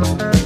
Bye.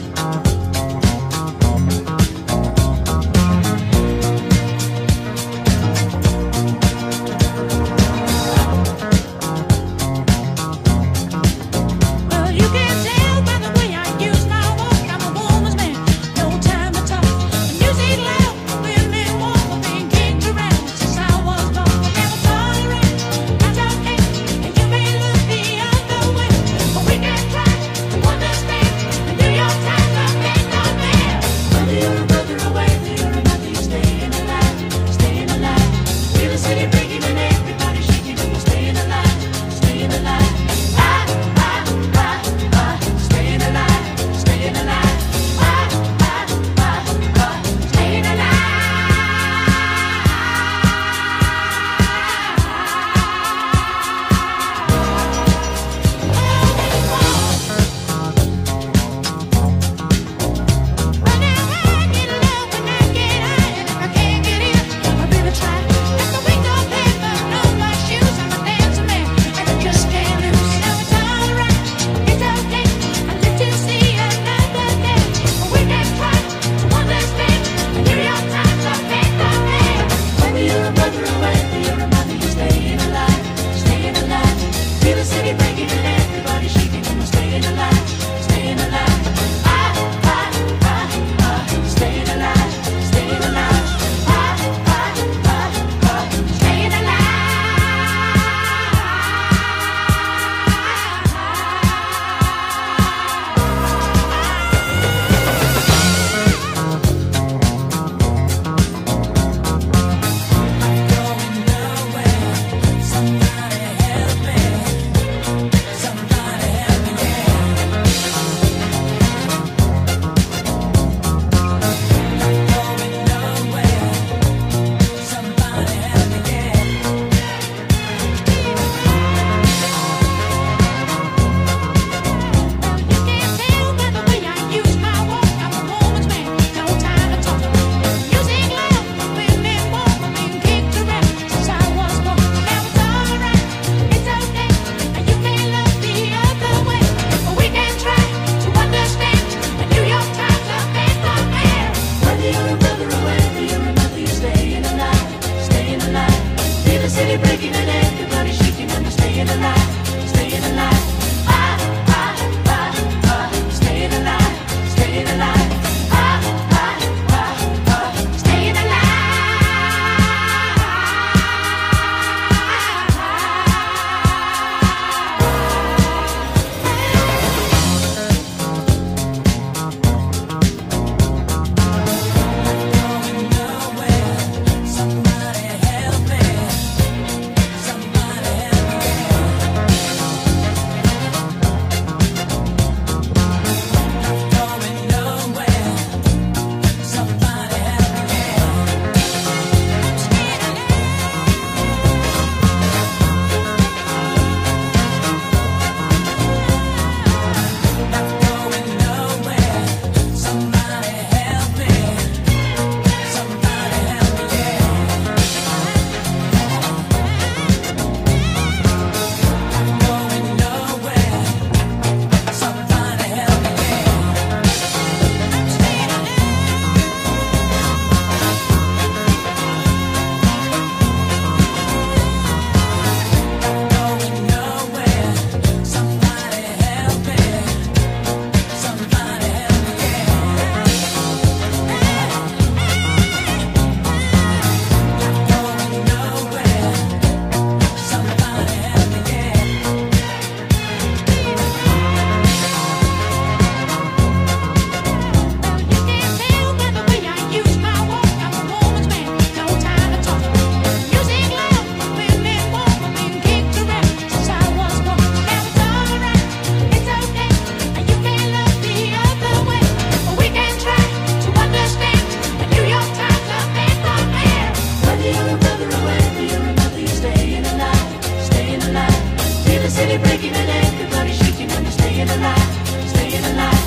tonight.